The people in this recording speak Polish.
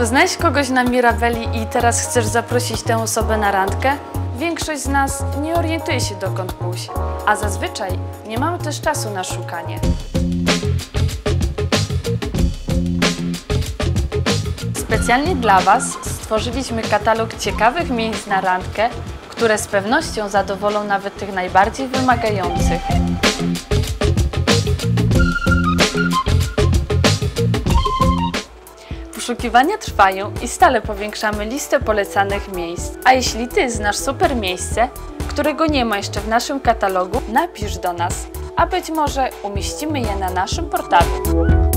Poznałeś kogoś na Mirabeli i teraz chcesz zaprosić tę osobę na randkę? Większość z nas nie orientuje się dokąd pójść, a zazwyczaj nie mamy też czasu na szukanie. Specjalnie dla Was stworzyliśmy katalog ciekawych miejsc na randkę, które z pewnością zadowolą nawet tych najbardziej wymagających. Poszukiwania trwają i stale powiększamy listę polecanych miejsc. A jeśli Ty znasz super miejsce, którego nie ma jeszcze w naszym katalogu, napisz do nas, a być może umieścimy je na naszym portalu.